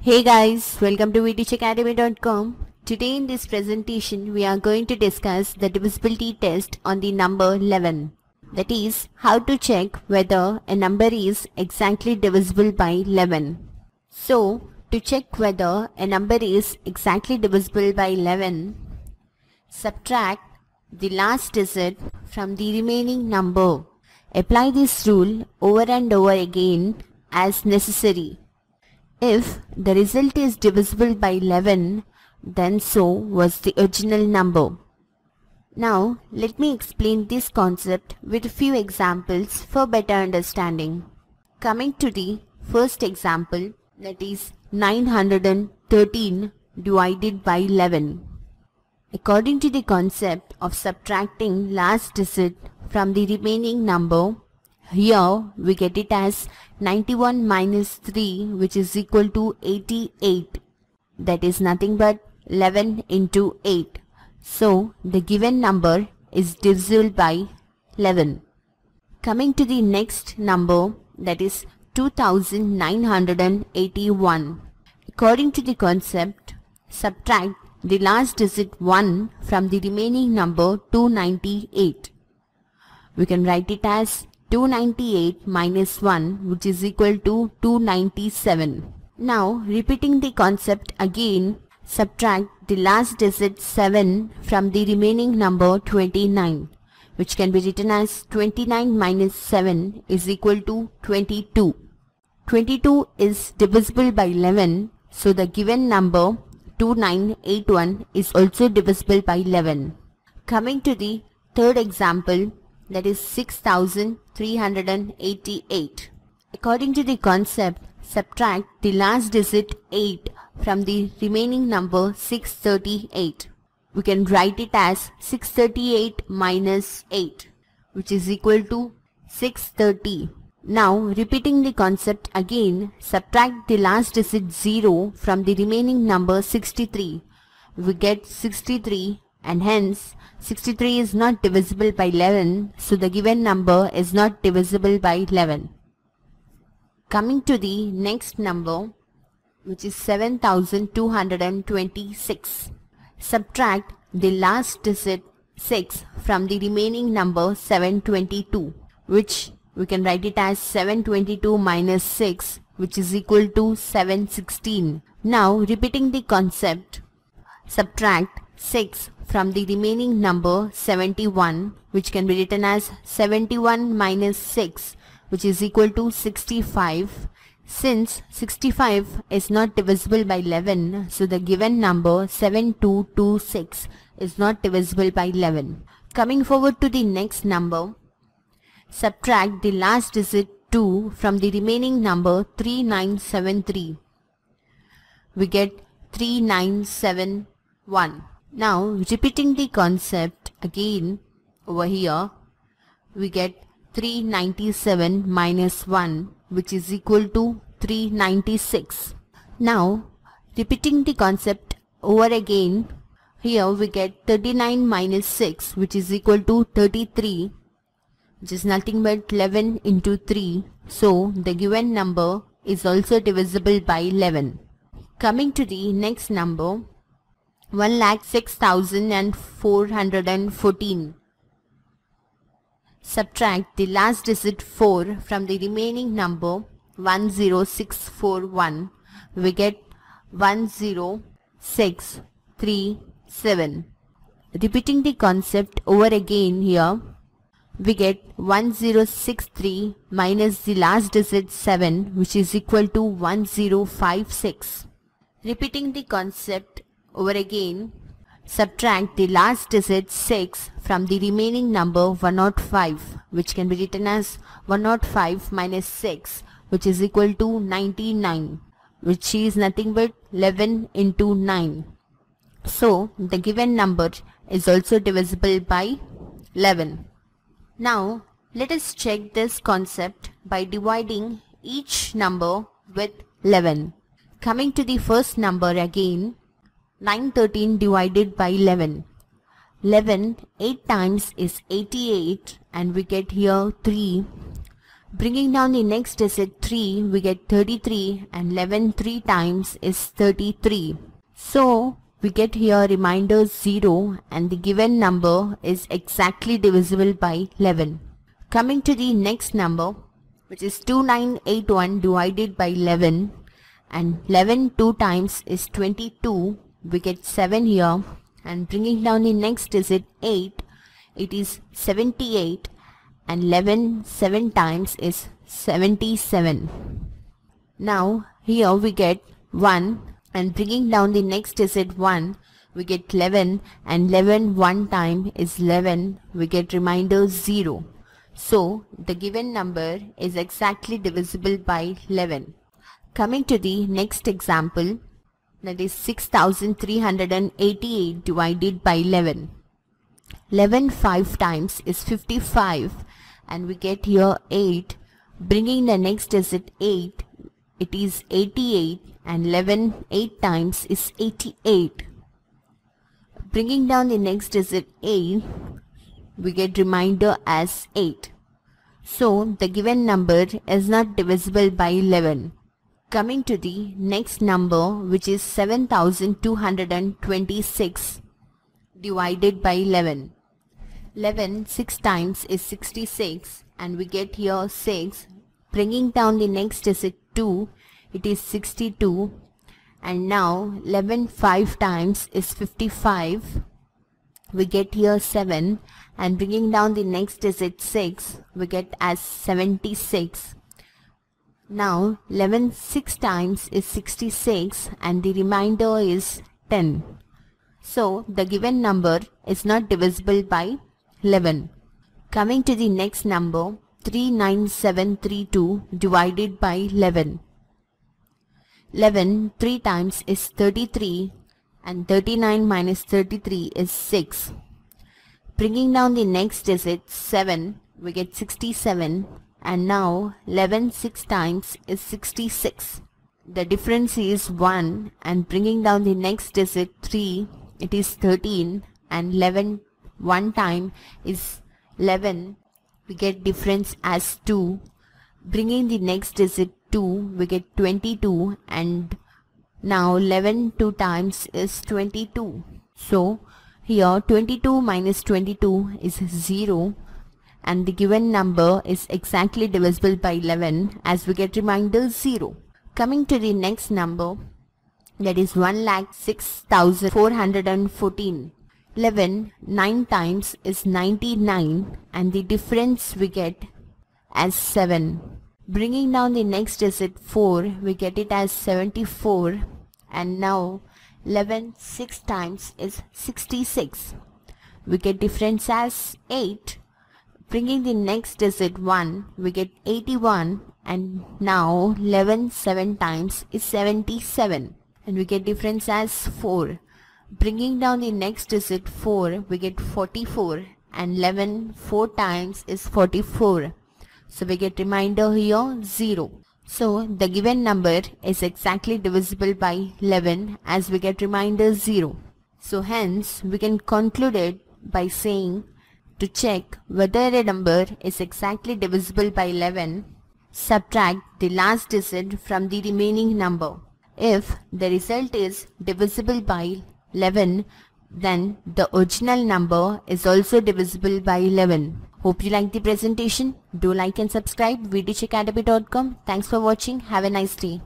Hey guys, welcome to weteachacademy.com. Today in this presentation we are going to discuss the divisibility test on the number 11. That is, how to check whether a number is exactly divisible by 11. So, to check whether a number is exactly divisible by 11, subtract the last digit from the remaining number. Apply this rule over and over again as necessary. If the result is divisible by 11, then so was the original number. Now, let me explain this concept with a few examples for better understanding. Coming to the first example, that is 913 divided by 11. According to the concept of subtracting last digit from the remaining number, here we get it as 91 minus 3 which is equal to 88. That is nothing but 11 into 8. So the given number is divisible by 11. Coming to the next number that is 2981. According to the concept, subtract the last digit 1 from the remaining number 298. We can write it as 298 minus 1 which is equal to 297. Now repeating the concept again, subtract the last digit 7 from the remaining number 29 which can be written as 29 minus 7 is equal to 22. 22 is divisible by 11 so the given number 2981 is also divisible by 11. Coming to the third example that is 6388. According to the concept, subtract the last digit 8 from the remaining number 638. We can write it as 638 minus 8 which is equal to 630. Now repeating the concept again, subtract the last digit 0 from the remaining number 63. We get 63 and hence 63 is not divisible by 11 so the given number is not divisible by 11. Coming to the next number which is 7226. Subtract the last digit 6 from the remaining number 722 which we can write it as 722 minus 6 which is equal to 716. Now repeating the concept, subtract 6 from the remaining number 71 which can be written as 71 minus 6 which is equal to 65. Since 65 is not divisible by 11 so the given number 7226 is not divisible by 11. Coming forward to the next number, subtract the last digit 2 from the remaining number 3973. We get 3971. Now repeating the concept again over here we get 397 minus 1 which is equal to 396. Now repeating the concept over again here we get 39 minus 6 which is equal to 33 which is nothing but 11 into 3 so the given number is also divisible by 11. Coming to the next number one lakh six thousand and four hundred and fourteen. Subtract the last digit 4 from the remaining number 10641. We get 10637. Repeating the concept over again here, we get 1063 minus the last digit 7 which is equal to 1056. Repeating the concept over again, subtract the last digit 6 from the remaining number 105 which can be written as 105 minus 6 which is equal to 99 which is nothing but 11 into 9. So the given number is also divisible by 11. Now let us check this concept by dividing each number with 11. Coming to the first number again, 913 divided by 11. 11 8 times is 88 and we get here 3 Bringing down the next digit 3, we get 33 and 11 3 times is 33. So, we get here remainder 0 and the given number is exactly divisible by 11. Coming to the next number which is 2981 divided by 11 and 11 2 times is 22 we get 7 here and bringing down the next digit 8 it is 78 and 11 7 times is 77. Now here we get 1 and bringing down the next digit 1 we get 11 and 11 one time is 11 we get remainder 0. So the given number is exactly divisible by 11. Coming to the next example that is 6388 divided by 11. 11 5 times is 55 and we get here 8 bringing the next digit 8 it is 88 and 11 8 times is 88 bringing down the next digit 8 we get remainder as 8 so the given number is not divisible by 11 coming to the next number which is 7226 divided by 11 11 6 times is 66 and we get here 6 bringing down the next digit 2 it is 62 and now 11 5 times is 55 we get here 7 and bringing down the next digit 6 we get as 76 now 11 6 times is 66 and the remainder is 10 so the given number is not divisible by 11. Coming to the next number 39732 divided by 11. 11 3 times is 33 and 39 minus 33 is 6. Bringing down the next digit 7 we get 67 and now 11 6 times is 66. The difference is 1 and bringing down the next digit 3 it is 13 and 11 one time is 11 we get difference as 2 bringing the next digit 2 we get 22 and now 11 2 times is 22 so here 22 minus 22 is 0 and the given number is exactly divisible by 11 as we get remainder 0 coming to the next number that is 1,06,414 11 9 times is 99 and the difference we get as 7. Bringing down the next digit 4 we get it as 74 and now 11 6 times is 66. We get difference as 8. Bringing the next digit 1 we get 81 and now 11 7 times is 77 and we get difference as 4 Bringing down the next digit 4, we get 44 and 11 4 times is 44. So we get remainder here 0. So the given number is exactly divisible by 11 as we get remainder 0. So hence we can conclude it by saying to check whether a number is exactly divisible by 11, subtract the last digit from the remaining number. If the result is divisible by 11 then the original number is also divisible by 11. Hope you like the presentation. Do like and subscribe weteachacademy.com. Thanks for watching. Have a nice day.